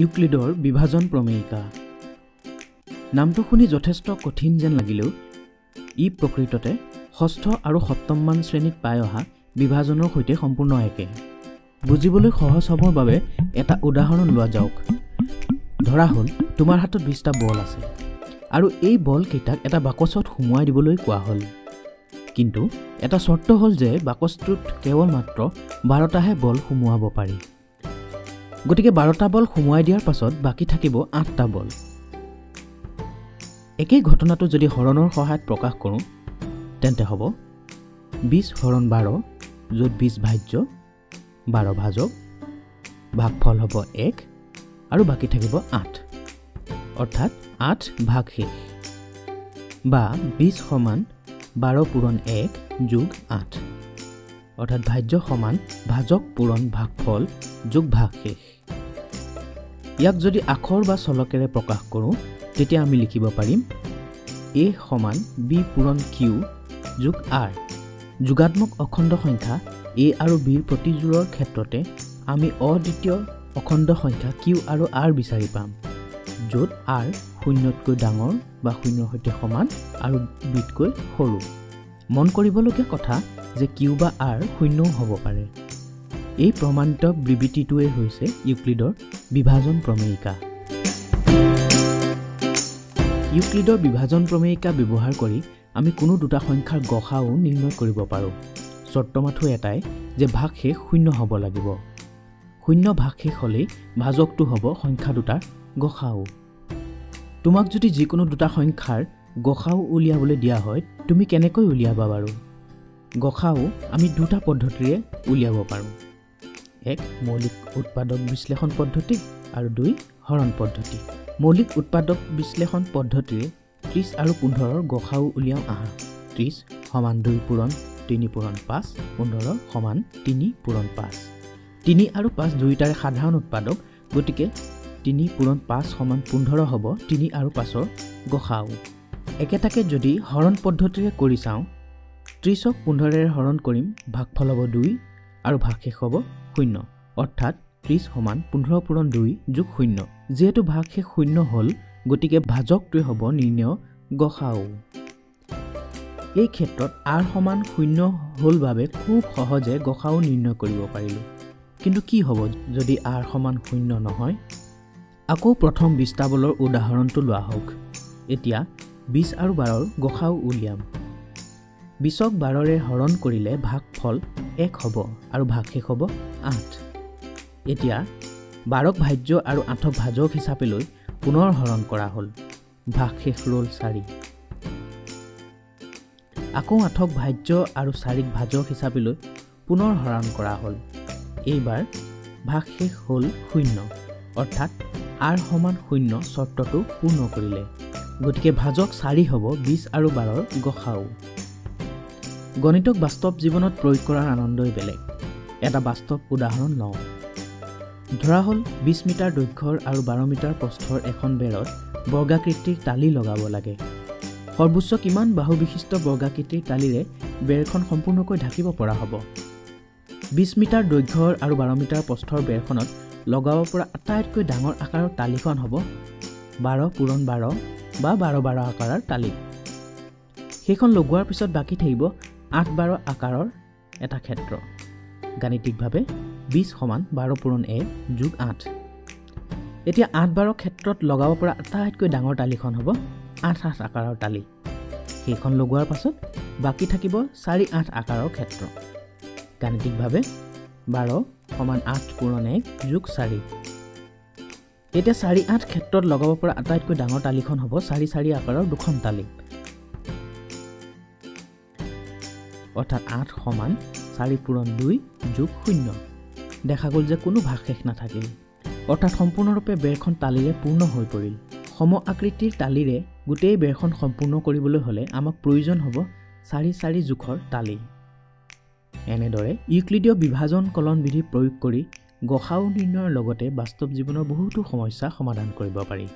ইউক্লিডৰ বিভাজন প্ৰমেয়িকা। নামটো শুনি যথেষ্ট কঠিন যেন লাগিলেও ই প্ৰকৃততে ষষ্ঠ আৰু সপ্তমমান শ্ৰেণীত পাই অহা বিভাজনৰ সৈতে সম্পূৰ্ণ একে। বুজিবলৈ সহজ হ'বৰ বাবে এটা উদাহৰণ লোৱা যাওক। ধৰা হ'ল তোমাৰ হাতত বিছটা বল আছে আৰু এই বলকেইটাক এটা বাকচত সুমুৱাই দিবলৈ কোৱা হ'ল। কিন্তু এটা চৰ্ত হ'ল যে বাকচটোত কেৱল মাত্ৰ বাৰটাহে বল সুমুৱাব পাৰি। গতিকে বাৰটা বল সুমুৱাই দিয়াৰ পাছত বাকী থাকিব আঠটা বল। একেই ঘটনাটো যদি হৰণৰ সহায়ত প্ৰকাশ কৰোঁ তেন্তে হ'ব বিছ হৰণ বাৰ য'ত বিছ ভাজ্য বাৰ ভাজক ভাগফল হ'ব এক আৰু বাকী থাকিব আঠ। অৰ্থাৎ আঠ ভাগ শেষ। বা বিছ সমান বাৰ পূৰণ এক যোগ আঠ। অৰ্থাৎ ভাজ্য সমান ভাজক পূৰণ ভাগফল যোগ ভাগ শেষ। ইয়াক যদি আখৰ বা চলকেৰে প্ৰকাশ কৰোঁ তেতিয়া আমি লিখিব পাৰিম এ সমান বি পূৰণ কিউ যোগ আৰ। যোগাত্মক অখণ্ড সংখ্যা এ আৰু বিৰ প্ৰতিযোৰৰ ক্ষেত্ৰতে আমি অদ্বিতীয় অখণ্ড সংখ্যা কিউ আৰু আৰ বিচাৰি পাম য'ত আৰ শূন্যতকৈ ডাঙৰ বা শূন্যৰ সৈতে সমান আৰু বিতকৈ সৰু। মন কৰিবলগীয়া কথা যে কিউ বা আৰ শূন্যও হ'ব পাৰে। এই প্ৰমাণিত বিবৃতিটোৱেই হৈছে ইউক্লিডৰ বিভাজন প্ৰমেয়িকা। ইউক্লিডৰ বিভাজন প্ৰমেয়িকা ব্যৱহাৰ কৰি আমি কোনো দুটা সংখ্যাৰ গসাও নিৰ্ণয় কৰিব পাৰোঁ। চৰ্ত মাথো এটাই যে ভাগশেষ শূন্য হ'ব লাগিব। শূন্য ভাগশেষ হ'লেই ভাজকটো হ'ব সংখ্যা দুটাৰ গসাও। তোমাক যদি যিকোনো দুটা সংখ্যাৰ গসাও উলিয়াবলৈ দিয়া হয় তুমি কেনেকৈ উলিয়াবা বাৰু? গসাও আমি দুটা পদ্ধতিৰে উলিয়াব পাৰোঁ। এক মৌলিক উৎপাদক বিশ্লেষণ পদ্ধতি আৰু দুই হৰণ পদ্ধতি। মৌলিক উৎপাদক বিশ্লেষণ পদ্ধতিৰে ত্ৰিছ আৰু পোন্ধৰৰ গসাও উলিয়াওঁ আহা। ত্ৰিছ সমান দুই পূৰণ তিনি পূৰণ পাঁচ পোন্ধৰ সমান তিনি পূৰণ পাঁচ। তিনি আৰু পাঁচ দুয়োটাৰে সাধাৰণ উৎপাদক গতিকে তিনি পূৰণ পাঁচ সমান পোন্ধৰ হ'ব তিনি আৰু পাঁচৰ গসাও একেটাকে যদি হৰণ পদ্ধতিৰে কৰি চাওঁ ত্ৰিছক পোন্ধৰেৰে হৰণ কৰিম ভাগফল হ'ব দুই আৰু ভাগশেষ হ'ব শূন্য। অৰ্থাৎ ত্ৰিছ সমান পোন্ধৰ পূৰণ দুই যোগ শূন্য। যিহেতু ভাগশেষ শূন্য হ'ল গতিকে ভাজকটোৱে হ'ব নিৰ্ণয় গসাও। এই ক্ষেত্ৰত আৰ সমান শূন্য হ'ল বাবে খুব সহজে গসাও নিৰ্ণয় কৰিব পাৰিলোঁ। কিন্তু কি হ'ব যদি আৰ সমান শূন্য নহয়? আকৌ প্ৰথম বিছটা বলৰ উদাহৰণটো লোৱা হওক। এতিয়া বিছ আৰু বাৰৰ গসাও উলিয়াম। বিছক বাৰৰে হৰণ কৰিলে ভাগফল এক হ'ব আৰু ভাগশেষ হ'ব আঠ। এতিয়া বাৰক ভাজ্য আৰু আঠক ভাজক হিচাপে লৈ পুনৰ হৰণ কৰা হ'ল। ভাগশেষ ৰ'ল চাৰি। আকৌ আঠক ভাজ্য আৰু চাৰিক ভাজক হিচাপে লৈ পুনৰ হৰণ কৰা হ'ল। এইবাৰ ভাগশেষ হ'ল শূন্য অৰ্থাৎ আৰ সমান শূন্য চৰ্তটো পূৰ্ণ কৰিলে। গতিকে ভাজক চাৰি হ'ব বিছ আৰু বাৰৰ গসাও গণিতক বাস্তৱ জীৱনত প্ৰয়োগ কৰাৰ আনন্দই বেলেগ। এটা বাস্তৱ উদাহৰণ লওঁ। ধৰা হ'ল বিছ মিটাৰ দৈৰ্ঘ্যৰ আৰু বাৰ মিটাৰ প্ৰস্থৰ এখন বেৰত বৰ্গাকৃতিৰ তালি লগাব লাগে। সৰ্বোচ্চ কিমান বাহু বিশিষ্ট বৰ্গাকৃতিৰ তালিৰে বেৰখন সম্পূৰ্ণকৈ ঢাকিব পৰা হ'ব? বিছ মিটাৰ দৈৰ্ঘ্যৰ আৰু বাৰ মিটাৰ প্ৰস্থৰ বেৰখনত লগাব পৰা আটাইতকৈ ডাঙৰ আকাৰৰ তালিখন হ'ব বাৰ পূৰণ বাৰ বা বাৰ বাৰ আকাৰৰ তালি সেইখন লগোৱাৰ পিছত বাকী থাকিব আঠ বাৰ আকাৰৰ এটা ক্ষেত্ৰ। গাণিতিকভাৱে বিছ সমান বাৰ পূৰণ এক যোগ আঠ। এতিয়া আঠ বাৰ ক্ষেত্ৰত লগাব পৰা আটাইতকৈ ডাঙৰ তালিখন হ'ব আঠ আঠ আকাৰৰ তালি। সেইখন লগোৱাৰ পাছত বাকী থাকিব চাৰি আঠ আকাৰৰ ক্ষেত্ৰ। গাণিতিকভাৱে বাৰ সমান আঠ পূৰণ এক যোগ চাৰি। এতিয়া চাৰি আঠ ক্ষেত্ৰত লগাব পৰা আটাইতকৈ ডাঙৰ তালিখন হ'ব চাৰি চাৰি আকাৰৰ দুখন তালি। অৰ্থাৎ আঠ সমান চাৰি পূৰণ দুই যোগ শূন্য। দেখা গ'ল যে কোনো ভাগশেষ নাথাকিল। অৰ্থাৎ সম্পূৰ্ণৰূপে বেৰখন তালিৰে পূৰ্ণ হৈ পৰিল। সম আকৃতিৰ তালিৰে গোটেই বেৰখন সম্পূৰ্ণ কৰিবলৈ হ'লে আমাক প্ৰয়োজন হ'ব চাৰি চাৰি জোখৰ তালি। এনেদৰে ইউক্লিডীয় বিভাজন কলন বিধি প্ৰয়োগ কৰি গসাও নিৰ্ণয়ৰ লগতে বাস্তৱ জীৱনৰ বহুতো সমস্যা সমাধান কৰিব পাৰি।